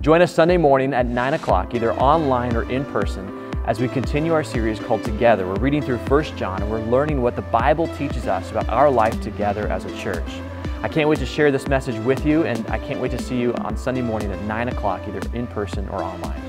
Join us Sunday morning at 9 o'clock, either online or in person, as we continue our series called Together. We're reading through 1 John and we're learning what the Bible teaches us about our life together as a church. I can't wait to share this message with you, and I can't wait to see you on Sunday morning at 9 o'clock, either in person or online.